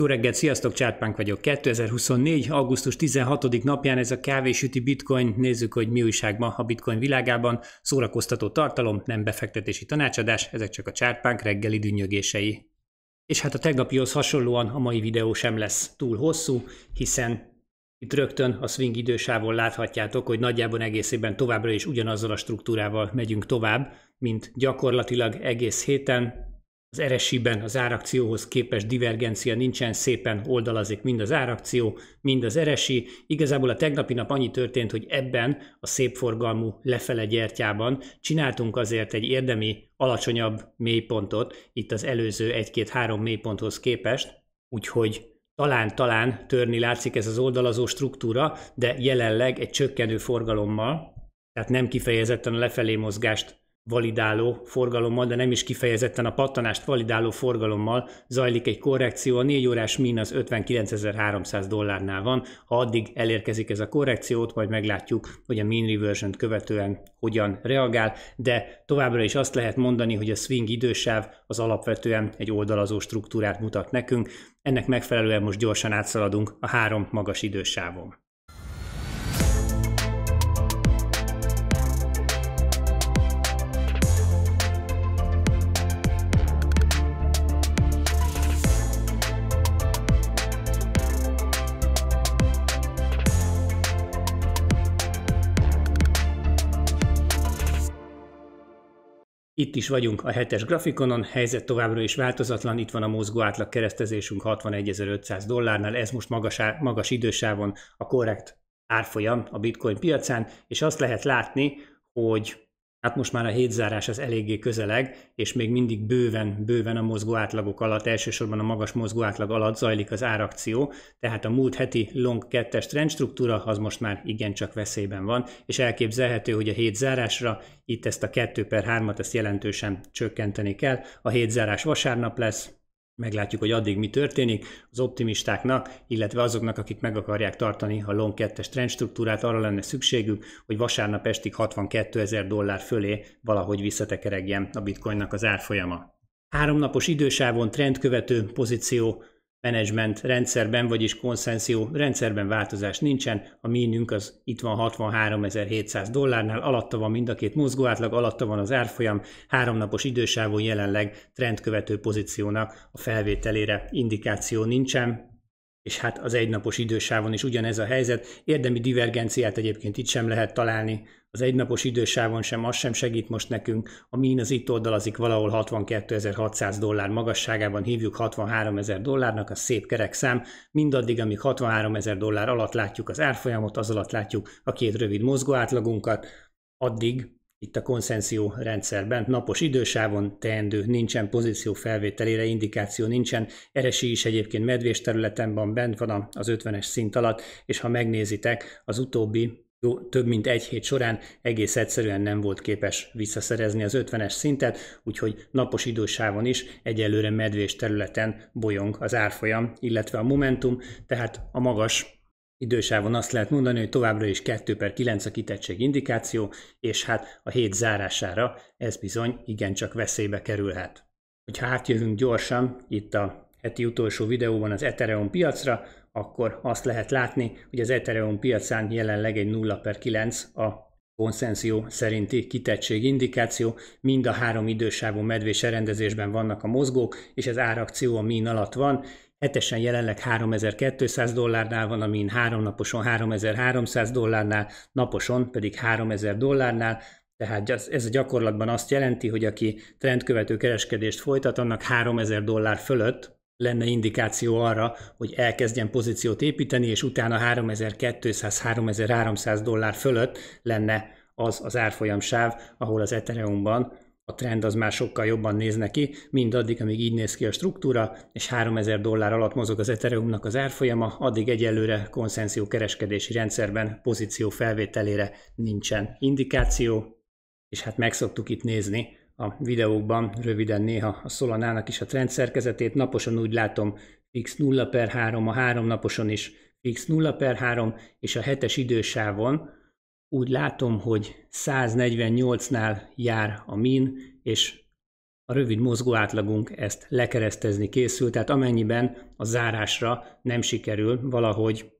Jó reggelt, sziasztok, Csárpánk vagyok. 2024. augusztus 16. napján ez a kávésüti bitcoin. Nézzük, hogy mi újság ma a bitcoin világában. Szórakoztató tartalom, nem befektetési tanácsadás, ezek csak a Csárpánk reggeli dünnyögései. És hát a tegnapihoz hasonlóan a mai videó sem lesz túl hosszú, hiszen itt rögtön a swing idősávon láthatjátok, hogy nagyjából egészében továbbra is ugyanazzal a struktúrával megyünk tovább, mint gyakorlatilag egész héten, az RSI-ben az árakcióhoz képes divergencia nincsen, szépen oldalazik mind az árakció, mind az RSI. Igazából a tegnapi nap annyi történt, hogy ebben a szép forgalmú lefele gyertyában csináltunk azért egy érdemi, alacsonyabb mélypontot, itt az előző 1-2-3 mélyponthoz képest, úgyhogy talán-talán törni látszik ez az oldalazó struktúra, de jelenleg egy csökkenő forgalommal, tehát nem kifejezetten a lefelé mozgást validáló forgalommal, de nem is kifejezetten a pattanást validáló forgalommal zajlik egy korrekció. A 4 órás min az 59.300 dollárnál van. Ha addig elérkezik ez a korrekciót, majd meglátjuk, hogy a mean reversion követően hogyan reagál, de továbbra is azt lehet mondani, hogy a swing idősáv az alapvetően egy oldalazó struktúrát mutat nekünk. Ennek megfelelően most gyorsan átszaladunk a három magas idősávon. Itt is vagyunk a hetes grafikonon, helyzet továbbra is változatlan, itt van a mozgó átlag keresztezésünk 61.500 dollárnál, ez most magas, magas idősávon a korrekt árfolyam a bitcoin piacán, és azt lehet látni, hogy Hát most már a hétzárás az eléggé közeleg, és még mindig bőven, bőven a mozgó átlagok alatt, elsősorban a magas mozgó átlag alatt zajlik az árakció, tehát a múlt heti long 2-es trendstruktúra az most már igencsak veszélyben van, és elképzelhető, hogy a hétzárásra itt ezt a 2 per 3-at ezt jelentősen csökkenteni kell. A hétzárás vasárnap lesz, Meglátjuk, hogy addig mi történik. Az optimistáknak, illetve azoknak, akik meg akarják tartani a long 2-es trendstruktúrát, arra lenne szükségük, hogy vasárnap estig 62 ezer dollár fölé valahogy visszatekeregjen a bitcoinnak az árfolyama. Háromnapos idősávon trendkövető pozíció management rendszerben, vagyis konszenzió rendszerben változás nincsen, a mínünk az itt van 63.700 dollárnál, alatta van mind a két mozgóátlag, alatta van az árfolyam, háromnapos idősávon jelenleg trendkövető pozíciónak a felvételére indikáció nincsen, és hát az egynapos idősávon is ugyanez a helyzet. Érdemi divergenciát egyébként itt sem lehet találni, az egynapos idősávon sem, az sem segít most nekünk. A min az itt oldalazik valahol 62.600 dollár magasságában, hívjuk 63.000 dollárnak, a szép kerek szám. Mindaddig, amíg 63.000 dollár alatt látjuk az árfolyamot, az alatt látjuk a két rövid mozgó átlagunkat, addig itt a konszenzió rendszerben. Napos idősávon teendő, nincsen pozíció felvételére, indikáció nincsen, eresi is egyébként medvés területen van, bent van az 50-es szint alatt, és ha megnézitek, az utóbbi jó, több mint egy hét során egész egyszerűen nem volt képes visszaszerezni az 50-es szintet, úgyhogy napos idősávon is egyelőre medvés területen bolyong az árfolyam, illetve a momentum, tehát a magas idősávon azt lehet mondani, hogy továbbra is 2 per 9 a kitettség indikáció, és hát a hét zárására ez bizony igencsak veszélybe kerülhet. Hogyha átjövünk gyorsan itt a heti utolsó videóban az Ethereum piacra, akkor azt lehet látni, hogy az Ethereum piacán jelenleg egy 0 per 9 a konszenzió szerinti kitettség indikáció, mind a három idősávú medvés rendezésben vannak a mozgók, és az árakció a min alatt van, Hetesen jelenleg 3200 dollárnál van, amin három naposon 3300 dollárnál, naposon pedig 3000 dollárnál, tehát ez a gyakorlatban azt jelenti, hogy aki trendkövető kereskedést folytat, annak 3000 dollár fölött lenne indikáció arra, hogy elkezdjen pozíciót építeni, és utána 3200-3300 dollár fölött lenne az az árfolyam sáv, ahol az Ethereumban a trend az már sokkal jobban néz neki, mindaddig, amíg így néz ki a struktúra, és 3000 dollár alatt mozog az Ethereumnak az árfolyama, addig egyelőre konszenzió kereskedési rendszerben pozíció felvételére nincsen indikáció, és hát megszoktuk itt nézni a videókban röviden néha a Solanának is a trend szerkezetét, naposan úgy látom fix 0 per 3, a három naposon is fix 0 per 3, és a hetes idősávon úgy látom, hogy 148-nál jár a min, és a rövid mozgó átlagunk ezt lekeresztezni készül, tehát amennyiben a zárásra nem sikerül valahogy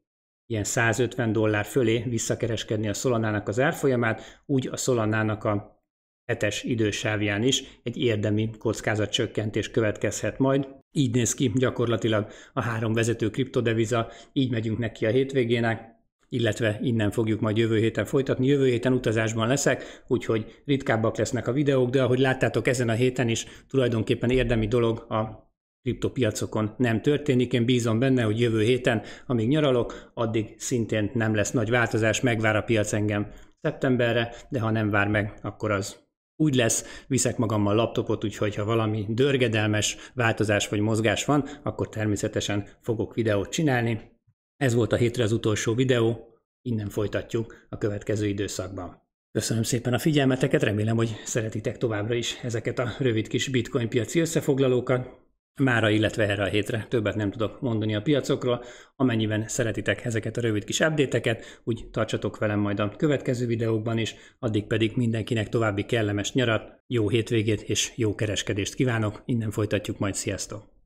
ilyen 150 dollár fölé visszakereskedni a Solanának az árfolyamát, úgy a Solanának a hetes idősávján is egy érdemi kockázatcsökkentés következhet majd. Így néz ki gyakorlatilag a három vezető kriptodeviza, így megyünk neki a hétvégének, illetve innen fogjuk majd jövő héten folytatni. Jövő héten utazásban leszek, úgyhogy ritkábbak lesznek a videók, de ahogy láttátok ezen a héten is tulajdonképpen érdemi dolog a kriptopiacokon nem történik. Én bízom benne, hogy jövő héten, amíg nyaralok, addig szintén nem lesz nagy változás, megvár a piac engem szeptemberre, de ha nem vár meg, akkor az úgy lesz, viszek magammal laptopot, úgyhogy ha valami dörgedelmes változás vagy mozgás van, akkor természetesen fogok videót csinálni. Ez volt a hétre az utolsó videó, innen folytatjuk a következő időszakban. Köszönöm szépen a figyelmeteket, remélem, hogy szeretitek továbbra is ezeket a rövid kis bitcoin piaci összefoglalókat. Mára, illetve erre a hétre többet nem tudok mondani a piacokról. Amennyiben szeretitek ezeket a rövid kis update-eket, úgy tartsatok velem majd a következő videókban is, addig pedig mindenkinek további kellemes nyarat, jó hétvégét és jó kereskedést kívánok, innen folytatjuk majd, sziasztok!